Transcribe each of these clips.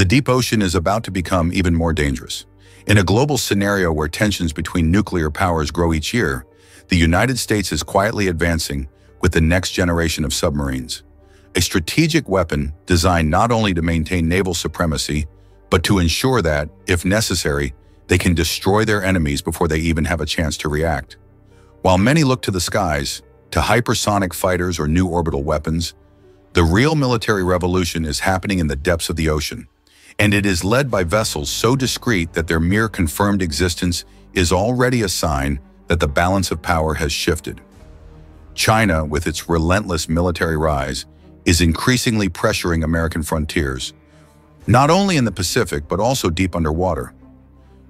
The deep ocean is about to become even more dangerous. In a global scenario where tensions between nuclear powers grow each year, the United States is quietly advancing with the next generation of submarines. A strategic weapon designed not only to maintain naval supremacy, but to ensure that, if necessary, they can destroy their enemies before they even have a chance to react. While many look to the skies, to hypersonic fighters or new orbital weapons, the real military revolution is happening in the depths of the ocean, and it is led by vessels so discreet that their mere confirmed existence is already a sign that the balance of power has shifted. China, with its relentless military rise, is increasingly pressuring American frontiers, not only in the Pacific but also deep underwater.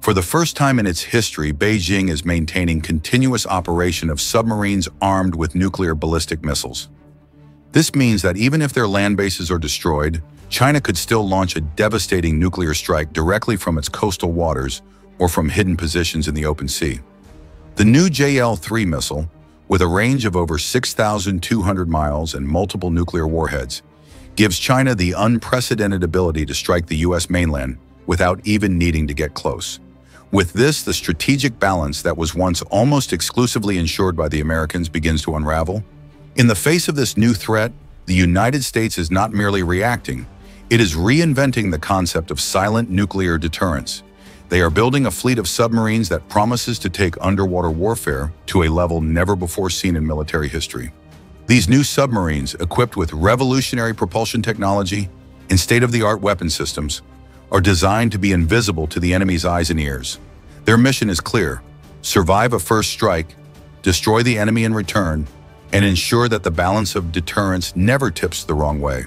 For the first time in its history, Beijing is maintaining continuous operation of submarines armed with nuclear ballistic missiles. This means that even if their land bases are destroyed, China could still launch a devastating nuclear strike directly from its coastal waters or from hidden positions in the open sea. The new JL-3 missile, with a range of over 6,200 miles and multiple nuclear warheads, gives China the unprecedented ability to strike the U.S. mainland without even needing to get close. With this, the strategic balance that was once almost exclusively ensured by the Americans begins to unravel. In the face of this new threat, the United States is not merely reacting, it is reinventing the concept of silent nuclear deterrence. They are building a fleet of submarines that promises to take underwater warfare to a level never before seen in military history. These new submarines, equipped with revolutionary propulsion technology and state-of-the-art weapon systems, are designed to be invisible to the enemy's eyes and ears. Their mission is clear. Survive a first strike, destroy the enemy in return, and ensure that the balance of deterrence never tips the wrong way.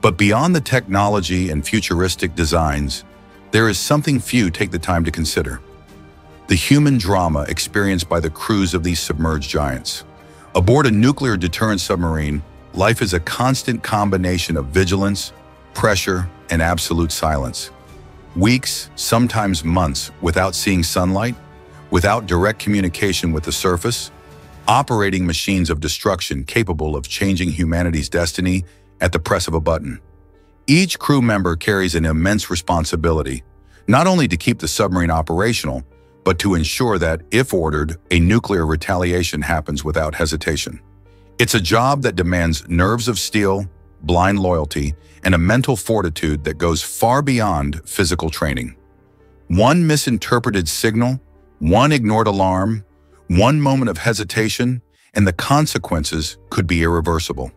But beyond the technology and futuristic designs, there is something few take the time to consider. The human drama experienced by the crews of these submerged giants. Aboard a nuclear deterrent submarine, life is a constant combination of vigilance, pressure, and absolute silence. Weeks, sometimes months, without seeing sunlight, without direct communication with the surface, operating machines of destruction capable of changing humanity's destiny at the press of a button. Each crew member carries an immense responsibility, not only to keep the submarine operational, but to ensure that, if ordered, a nuclear retaliation happens without hesitation. It's a job that demands nerves of steel, blind loyalty, and a mental fortitude that goes far beyond physical training. One misinterpreted signal, one ignored alarm, one moment of hesitation, and the consequences could be irreversible.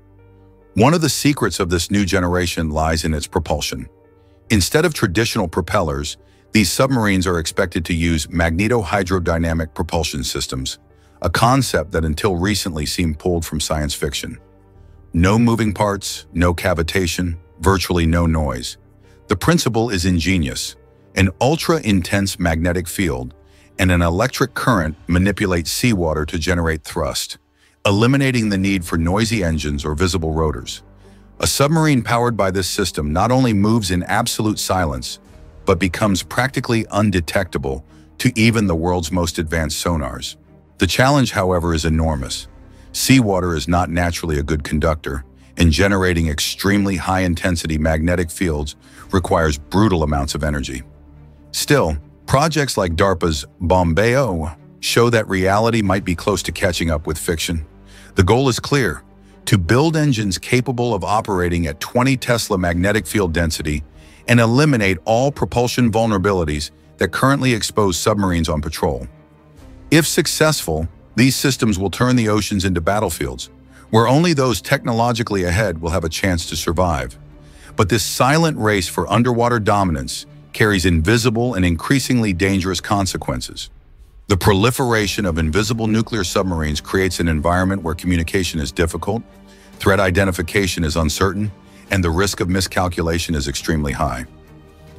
One of the secrets of this new generation lies in its propulsion. Instead of traditional propellers, these submarines are expected to use magneto-hydrodynamic propulsion systems, a concept that until recently seemed pulled from science fiction. No moving parts, no cavitation, virtually no noise. The principle is ingenious. An ultra-intense magnetic field and an electric current manipulate seawater to generate thrust eliminating the need for noisy engines or visible rotors. A submarine powered by this system not only moves in absolute silence, but becomes practically undetectable to even the world's most advanced sonars. The challenge, however, is enormous. Seawater is not naturally a good conductor, and generating extremely high-intensity magnetic fields requires brutal amounts of energy. Still, projects like DARPA's Bombeo show that reality might be close to catching up with fiction. The goal is clear, to build engines capable of operating at 20 Tesla magnetic field density and eliminate all propulsion vulnerabilities that currently expose submarines on patrol. If successful, these systems will turn the oceans into battlefields, where only those technologically ahead will have a chance to survive. But this silent race for underwater dominance carries invisible and increasingly dangerous consequences. The proliferation of invisible nuclear submarines creates an environment where communication is difficult, threat identification is uncertain, and the risk of miscalculation is extremely high.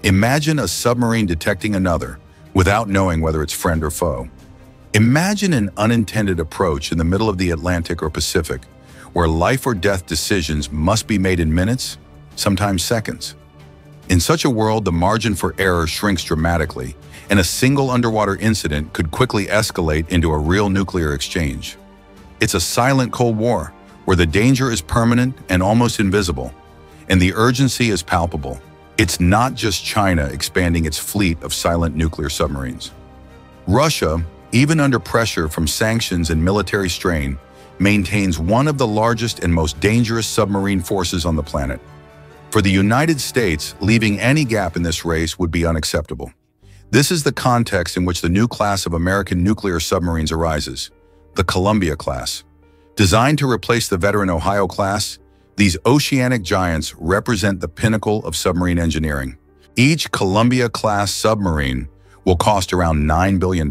Imagine a submarine detecting another without knowing whether it's friend or foe. Imagine an unintended approach in the middle of the Atlantic or Pacific, where life or death decisions must be made in minutes, sometimes seconds. In such a world, the margin for error shrinks dramatically, and a single underwater incident could quickly escalate into a real nuclear exchange. It's a silent Cold War, where the danger is permanent and almost invisible, and the urgency is palpable. It's not just China expanding its fleet of silent nuclear submarines. Russia, even under pressure from sanctions and military strain, maintains one of the largest and most dangerous submarine forces on the planet. For the United States, leaving any gap in this race would be unacceptable. This is the context in which the new class of American nuclear submarines arises, the Columbia class. Designed to replace the veteran Ohio class, these oceanic giants represent the pinnacle of submarine engineering. Each Columbia-class submarine will cost around $9 billion.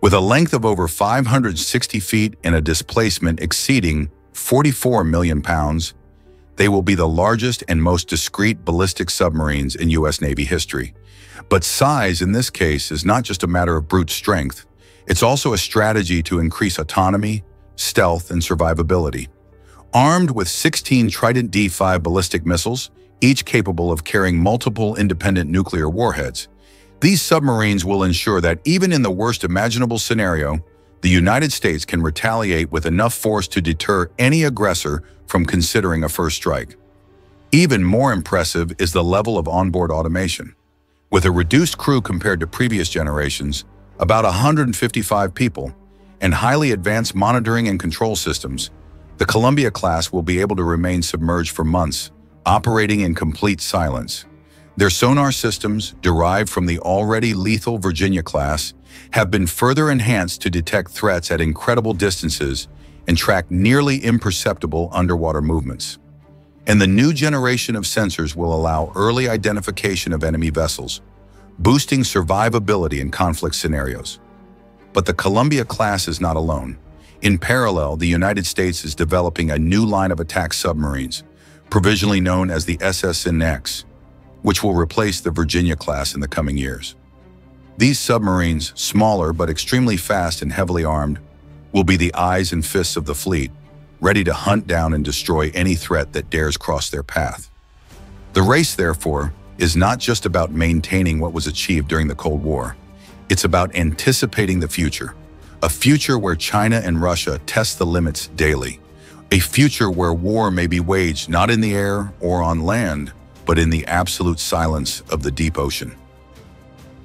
With a length of over 560 feet and a displacement exceeding 44 million pounds, they will be the largest and most discreet ballistic submarines in U.S. Navy history. But size in this case is not just a matter of brute strength. It's also a strategy to increase autonomy, stealth, and survivability. Armed with 16 Trident D5 ballistic missiles, each capable of carrying multiple independent nuclear warheads, these submarines will ensure that even in the worst imaginable scenario, the United States can retaliate with enough force to deter any aggressor from considering a first strike. Even more impressive is the level of onboard automation. With a reduced crew compared to previous generations, about 155 people, and highly advanced monitoring and control systems, the Columbia class will be able to remain submerged for months, operating in complete silence. Their sonar systems, derived from the already lethal Virginia class, have been further enhanced to detect threats at incredible distances and track nearly imperceptible underwater movements. And the new generation of sensors will allow early identification of enemy vessels, boosting survivability in conflict scenarios. But the Columbia class is not alone. In parallel, the United States is developing a new line of attack submarines, provisionally known as the SSN-X, which will replace the Virginia class in the coming years. These submarines, smaller but extremely fast and heavily armed, will be the eyes and fists of the fleet, ready to hunt down and destroy any threat that dares cross their path. The race, therefore, is not just about maintaining what was achieved during the Cold War. It's about anticipating the future, a future where China and Russia test the limits daily, a future where war may be waged not in the air or on land, but in the absolute silence of the deep ocean.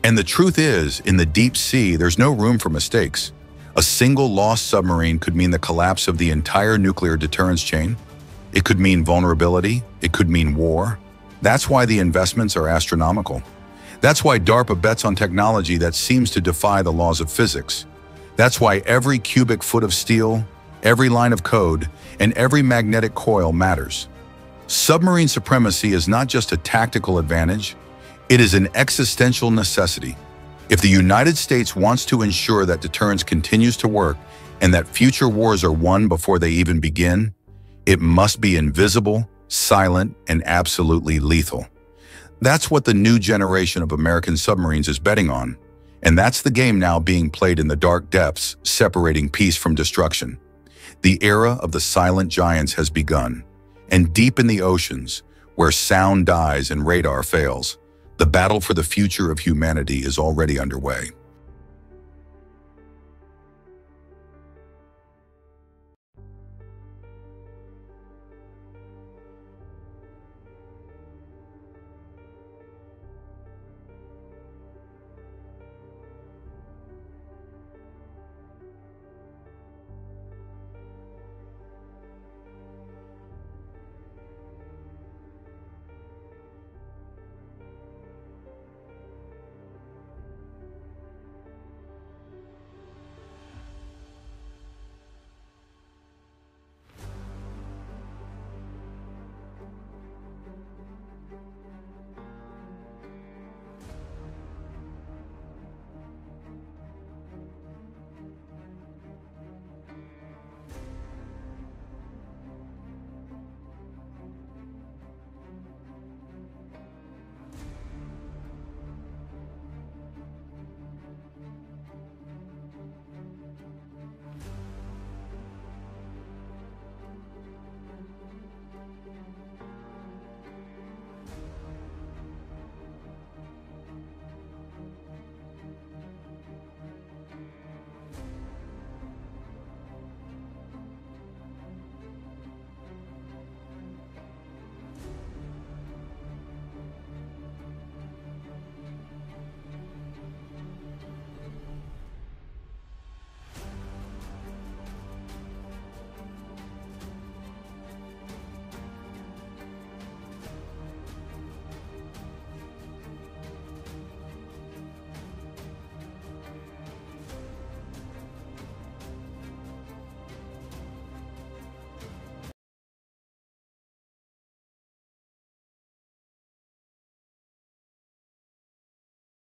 And the truth is, in the deep sea, there's no room for mistakes. A single lost submarine could mean the collapse of the entire nuclear deterrence chain. It could mean vulnerability. It could mean war. That's why the investments are astronomical. That's why DARPA bets on technology that seems to defy the laws of physics. That's why every cubic foot of steel, every line of code, and every magnetic coil matters. Submarine supremacy is not just a tactical advantage, it is an existential necessity. If the United States wants to ensure that deterrence continues to work and that future wars are won before they even begin, it must be invisible, silent, and absolutely lethal. That's what the new generation of American submarines is betting on. And that's the game now being played in the dark depths, separating peace from destruction. The era of the silent giants has begun. And deep in the oceans, where sound dies and radar fails, the battle for the future of humanity is already underway.